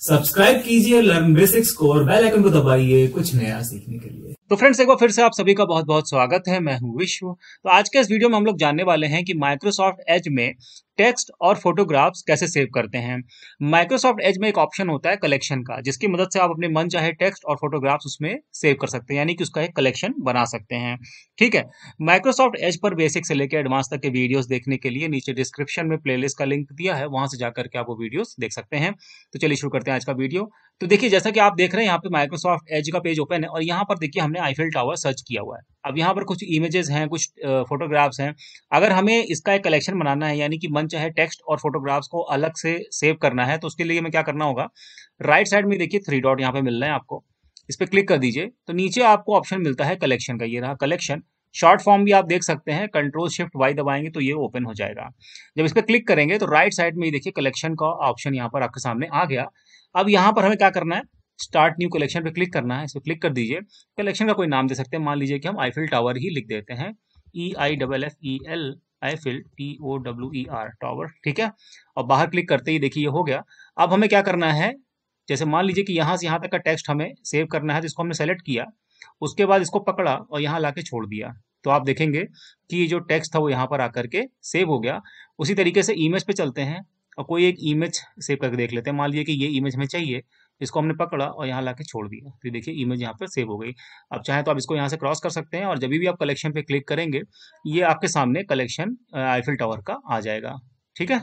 Subscribe कीजिए learn basics को और बेल आइकन को दबाइए, कुछ नया सीखने के लिए। तो फ्रेंड्स एक बार फिर से आप सभी का बहुत बहुत स्वागत है। मैं हूँ विश्व। तो आज के इस वीडियो में हम लोग जानने वाले हैं कि माइक्रोसॉफ्ट एज में टेक्स्ट और फोटोग्राफ्स कैसे सेव करते हैं। माइक्रोसॉफ्ट एज में एक ऑप्शन होता है कलेक्शन का, जिसकी मदद से आप अपने मन चाहे टेक्स्ट और फोटोग्राफ्स उसमें सेव कर सकते हैं, यानी कि उसका एक कलेक्शन बना सकते हैं। ठीक है? माइक्रोसॉफ्ट एज पर बेसिक से लेकर एडवांस तक के वीडियोस देखने के लिए नीचे डिस्क्रिप्शन में प्लेलिस्ट का लिंक दिया है, वहाँ से जाकर के आप वो वीडियोस देख सकते हैं। तो चलिए शुरू करते हैं आज का वीडियो तो देखिए, जैसा कि आप देख रहे हैं, यहाँ पे माइक्रोसॉफ्ट एज का पेज ओपन है और यहाँ पर देखिए, हमने आईफिल टावर सर्च किया हुआ है। अब यहाँ पर कुछ इमेजेस हैं, कुछ फोटोग्राफ्स हैं। अगर हमें इसका एक कलेक्शन बनाना है, यानी कि मन चाहे टेक्स्ट और फोटोग्राफ्स को अलग से सेव करना है तो उसके लिए हमें क्या करना होगा? राइट साइड में देखिए थ्री डॉट यहाँ पे मिल रहे हैं आपको। इस पर क्लिक कर दीजिए। तो नीचे आपको ऑप्शन मिलता है कलेक्शन का। ये रहा कलेक्शन शॉर्ट फॉर्म भी आप देख सकते हैं कंट्रोल शिफ्ट वाई दबाएँगे तो ये ओपन हो जाएगा। जब इस पर क्लिक करेंगे तो राइट साइड में देखिए कलेक्शन का ऑप्शन यहाँ पर आपके सामने आ गया। अब यहाँ पर हमें क्या करना है? स्टार्ट न्यू कलेक्शन पे क्लिक करना है। इस पर क्लिक कर दीजिए। कलेक्शन का कोई नाम दे सकते हैं। मान लीजिए कि हम आईफिल टावर ही लिख देते हैं। E I double F E L Eiffel T O W E R tower ठीक है? और बाहर क्लिक करते ही देखिए ये हो गया। अब हमें क्या करना है? जैसे मान लीजिए कि यहाँ से यहाँ तक का टेक्स्ट हमें सेव करना है जिसको हमने सेलेक्ट किया। उसके बाद इसको पकड़ा और यहाँ ला छोड़ दिया। तो आप देखेंगे कि जो टेक्स्ट था वो यहाँ पर आकर के सेव हो गया। उसी तरीके से इमेज पे चलते हैं और कोई एक इमेज सेव करके देख लेते हैं। मान लीजिए कि ये इमेज हमें चाहिए, इसको हमने पकड़ा और यहाँ ला छोड़ दिया। तो देखिए इमेज यहाँ पर सेव हो गई। अब चाहे तो आप इसको यहाँ से क्रॉस कर सकते हैं और जब भी आप कलेक्शन पे क्लिक करेंगे, ये आपके सामने कलेक्शन आईफिल टावर का आ जाएगा। ठीक है?